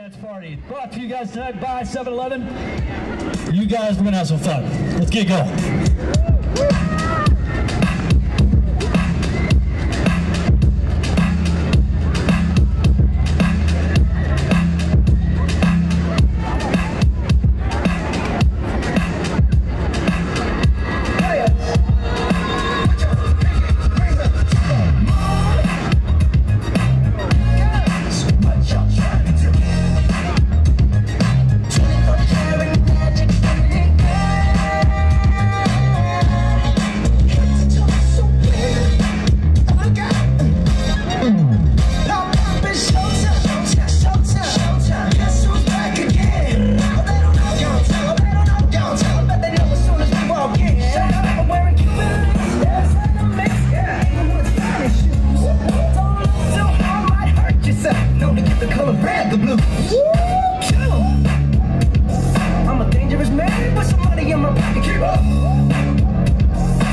dance party brought to you guys tonight by 7-Eleven. You guys, we're gonna have some fun. Let's get going. Red, the blue. I'm a dangerous man with some money in my pocket. Keep up.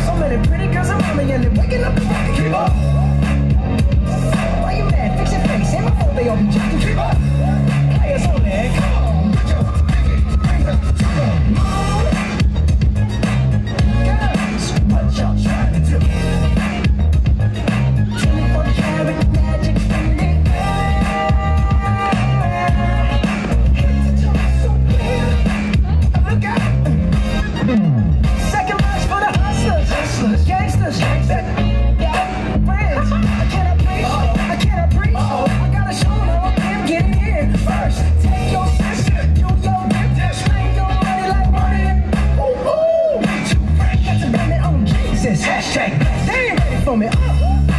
So many pretty girls around me and they're waking up the rocket. Keep up. Why you mad? Fix your face. Ain't my fault they all be jacking. Keep up. comer.